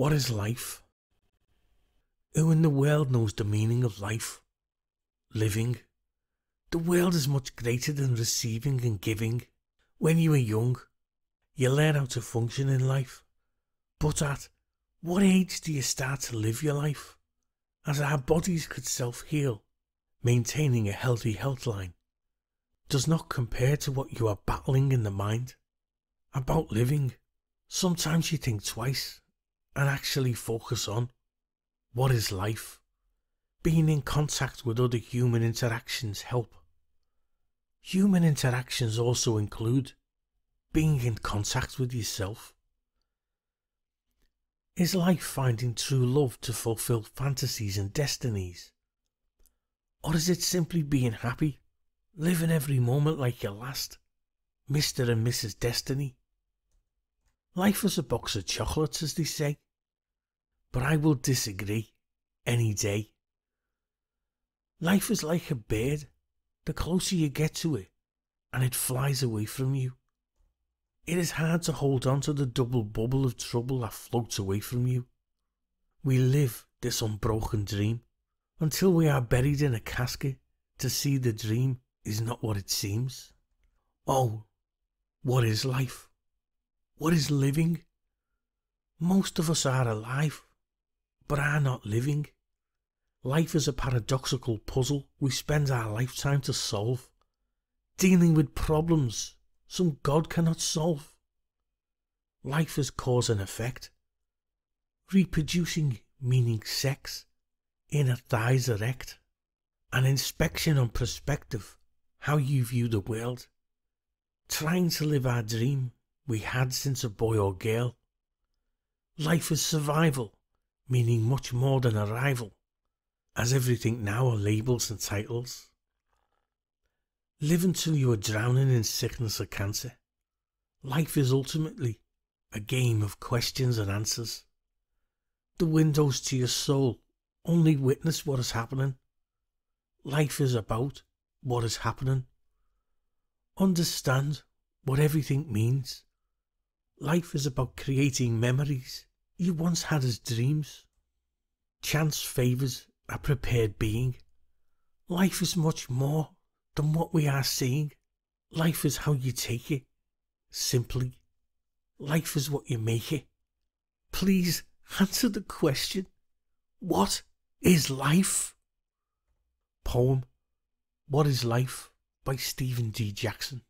What is life? Who in the world knows the meaning of life? Living. The world is much greater than receiving and giving. When you are young, you learn how to function in life. But at what age do you start to live your life? As our bodies could self heal, maintaining a healthy health line does not compare to what you are battling in the mind. About living, sometimes you think twice and actually focus on what is life. Being in contact with other human interactions help. Human interactions also include being in contact with yourself. Is life finding true love to fulfill fantasies and destinies? Or is it simply being happy, living every moment like your last, Mr. and Mrs. Destiny? Life is a box of chocolates, as they say. But I will disagree any day. Life is like a bird. The closer you get to it, and it flies away from you. It is hard to hold on to the double bubble of trouble that floats away from you. We live this unbroken dream until we are buried in a casket to see the dream is not what it seems. Oh, what is life? What is living? Most of us are alive, but are not living. Life is a paradoxical puzzle we spend our lifetime to solve, dealing with problems some God cannot solve. Life is cause and effect, reproducing meaning sex, inner thighs erect, an inspection on perspective, how you view the world, trying to live our dream we had since a boy or girl. Life is survival, meaning much more than arrival, as everything now are labels and titles. Live until you are drowning in sickness or cancer. Life is ultimately a game of questions and answers. The windows to your soul only witness what is happening. Life is about what is happening. Understand what everything means. Life is about creating memories you once had as dreams. Chance favours a prepared being. Life is much more than what we are seeing. Life is how you take it. Simply. Life is what you make it. Please answer the question What is life? Poem What is Life by Stephen D. Jackson.